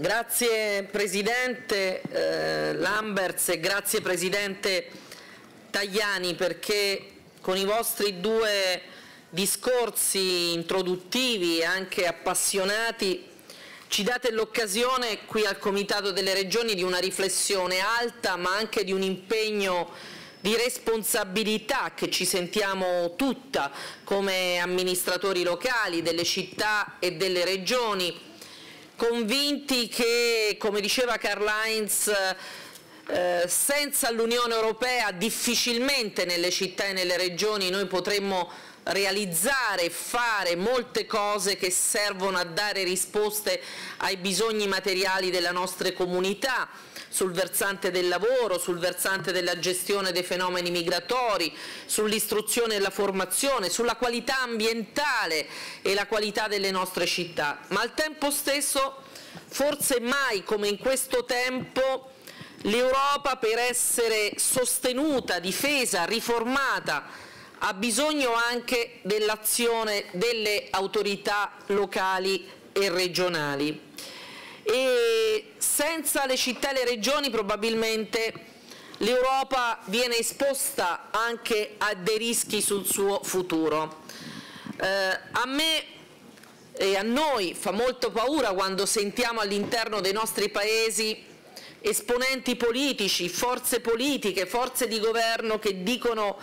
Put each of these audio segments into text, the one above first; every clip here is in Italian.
Grazie Presidente eh, Lamberts e grazie Presidente Tagliani perché con i vostri due discorsi introduttivi e anche appassionati ci date l'occasione qui al Comitato delle Regioni di una riflessione alta ma anche di un impegno di responsabilità che ci sentiamo tutta come amministratori locali delle città e delle regioni convinti che, come diceva Karl Heinz, eh, senza l'Unione Europea difficilmente nelle città e nelle regioni noi potremmo realizzare e fare molte cose che servono a dare risposte ai bisogni materiali della nostra comunità sul versante del lavoro, sul versante della gestione dei fenomeni migratori, sull'istruzione e la formazione, sulla qualità ambientale e la qualità delle nostre città, ma al tempo stesso forse mai come in questo tempo l'Europa per essere sostenuta, difesa, riformata ha bisogno anche dell'azione delle autorità locali e regionali. E senza le città e le regioni probabilmente l'Europa viene esposta anche a dei rischi sul suo futuro. Eh, a me e a noi fa molto paura quando sentiamo all'interno dei nostri paesi esponenti politici, forze politiche, forze di governo che dicono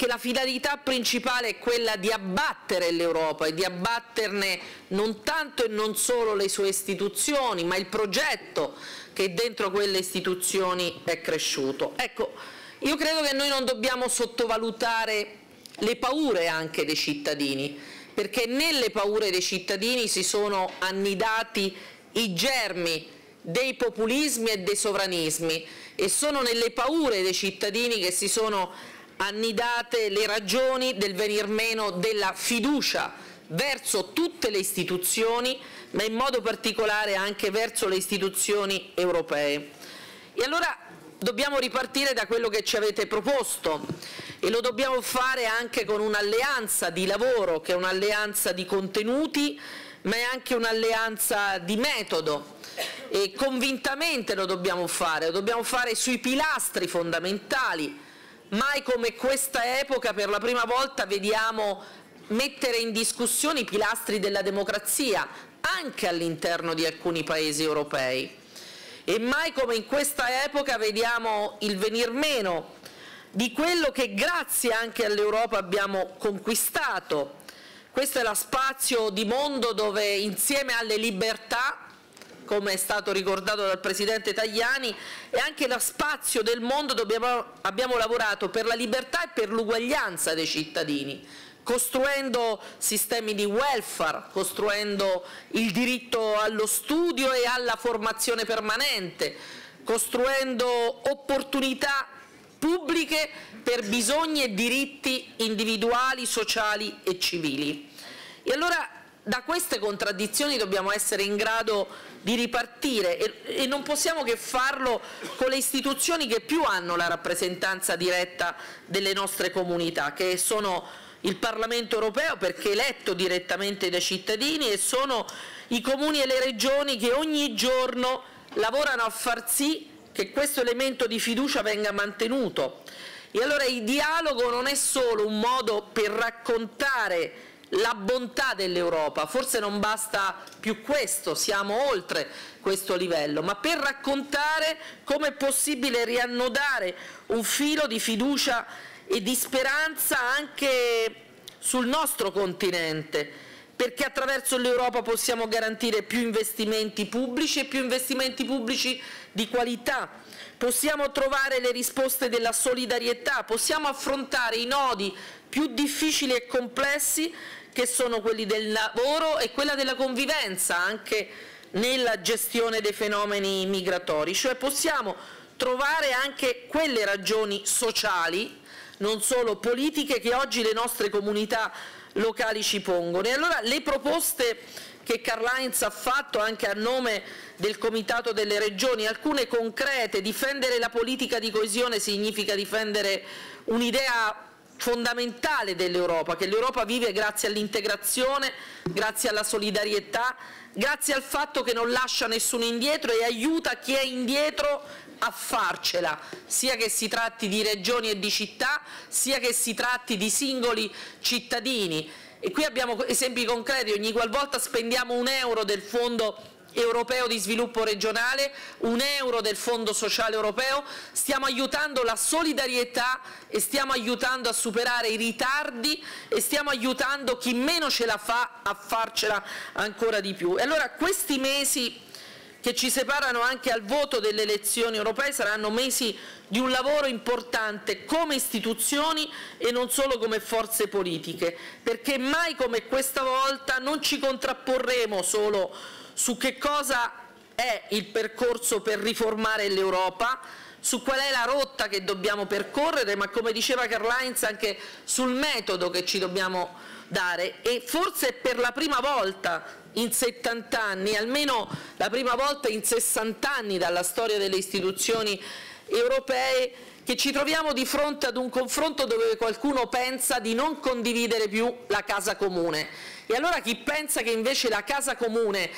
che la finalità principale è quella di abbattere l'Europa e di abbatterne non tanto e non solo le sue istituzioni, ma il progetto che dentro quelle istituzioni è cresciuto. Ecco, io credo che noi non dobbiamo sottovalutare le paure anche dei cittadini, perché nelle paure dei cittadini si sono annidati i germi dei populismi e dei sovranismi e sono nelle paure dei cittadini che si sono annidate le ragioni del venir meno della fiducia verso tutte le istituzioni, ma in modo particolare anche verso le istituzioni europee. E allora dobbiamo ripartire da quello che ci avete proposto e lo dobbiamo fare anche con un'alleanza di lavoro che è un'alleanza di contenuti ma è anche un'alleanza di metodo e convintamente lo dobbiamo fare, lo dobbiamo fare sui pilastri fondamentali Mai come questa epoca per la prima volta vediamo mettere in discussione i pilastri della democrazia anche all'interno di alcuni paesi europei e mai come in questa epoca vediamo il venir meno di quello che grazie anche all'Europa abbiamo conquistato. Questo è lo spazio di mondo dove insieme alle libertà come è stato ricordato dal Presidente Tajani, è anche lo spazio del mondo dove abbiamo lavorato per la libertà e per l'uguaglianza dei cittadini, costruendo sistemi di welfare, costruendo il diritto allo studio e alla formazione permanente, costruendo opportunità pubbliche per bisogni e diritti individuali, sociali e civili. E allora da queste contraddizioni dobbiamo essere in grado di ripartire e, e, non possiamo che farlo con le istituzioni che più hanno la rappresentanza diretta delle nostre comunità, che sono il Parlamento europeo perché eletto direttamente dai cittadini e sono i comuni e le regioni che ogni giorno lavorano a far sì che questo elemento di fiducia venga mantenuto. E allora il dialogo non è solo un modo per raccontare la bontà dell'Europa, forse non basta più questo, siamo oltre questo livello, ma per raccontare come è possibile riannodare un filo di fiducia e di speranza anche sul nostro continente, perché attraverso l'Europa possiamo garantire più investimenti pubblici e più investimenti pubblici di qualità, possiamo trovare le risposte della solidarietà, possiamo affrontare i nodi più difficili e complessi che sono quelli del lavoro e quella della convivenza anche nella gestione dei fenomeni migratori, cioè possiamo trovare anche quelle ragioni sociali, non solo politiche, che oggi le nostre comunità locali ci pongono. E allora le proposte che Karl Heinz ha fatto anche a nome del Comitato delle Regioni, alcune concrete, difendere la politica di coesione significa difendere un'idea fondamentale dell'Europa, che l'Europa vive grazie all'integrazione, grazie alla solidarietà, grazie al fatto che non lascia nessuno indietro e aiuta chi è indietro a farcela, sia che si tratti di regioni e di città, sia che si tratti di singoli cittadini. E qui abbiamo esempi concreti, ogni qualvolta spendiamo un euro del fondo europeo di sviluppo regionale, un euro del Fondo sociale europeo, stiamo aiutando la solidarietà e stiamo aiutando a superare i ritardi e stiamo aiutando chi meno ce la fa a farcela ancora di più. E allora questi mesi che ci separano anche al voto delle elezioni europee saranno mesi di un lavoro importante come istituzioni e non solo come forze politiche, perché mai come questa volta non ci contrapporremo solo su che cosa è il percorso per riformare l'Europa, su qual è la rotta che dobbiamo percorrere, ma come diceva Karl-Heinz anche sul metodo che ci dobbiamo dare e forse per la prima volta in 70 anni, almeno la prima volta in 60 anni dalla storia delle istituzioni europee, che ci troviamo di fronte ad un confronto dove qualcuno pensa di non condividere più la casa comune. E allora chi pensa che invece la casa comune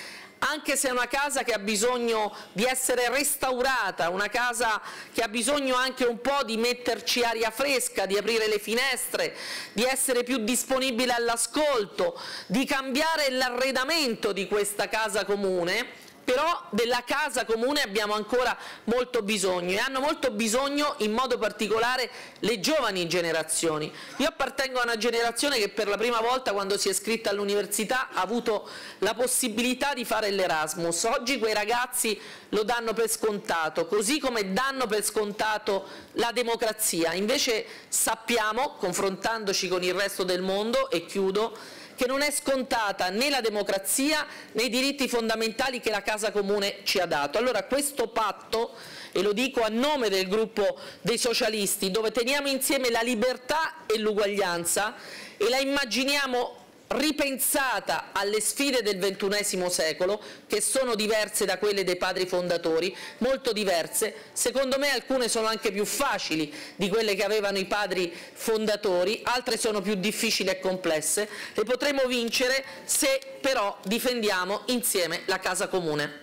anche se è una casa che ha bisogno di essere restaurata, una casa che ha bisogno anche un po' di metterci aria fresca, di aprire le finestre, di essere più disponibile all'ascolto, di cambiare l'arredamento di questa casa comune, però della casa comune abbiamo ancora molto bisogno e hanno molto bisogno in modo particolare le giovani generazioni. Io appartengo a una generazione che per la prima volta quando si è iscritta all'università ha avuto la possibilità di fare l'Erasmus. Oggi quei ragazzi lo danno per scontato, così come danno per scontato la democrazia. Invece sappiamo, confrontandoci con il resto del mondo, e chiudo, che non è scontata né la democrazia né i diritti fondamentali che la Casa Comune ci ha dato. Allora questo patto, e lo dico a nome del gruppo dei socialisti, dove teniamo insieme la libertà e l'uguaglianza e la immaginiamo ripensata alle sfide del XXI secolo, che sono diverse da quelle dei padri fondatori, molto diverse, secondo me alcune sono anche più facili di quelle che avevano i padri fondatori, altre sono più difficili e complesse, le potremo vincere se però difendiamo insieme la casa comune.